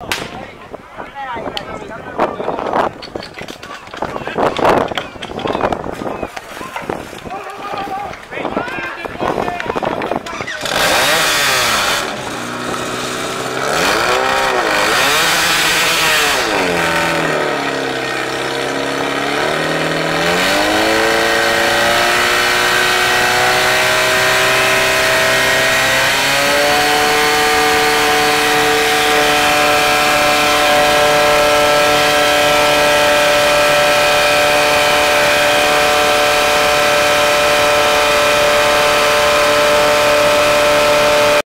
Oh.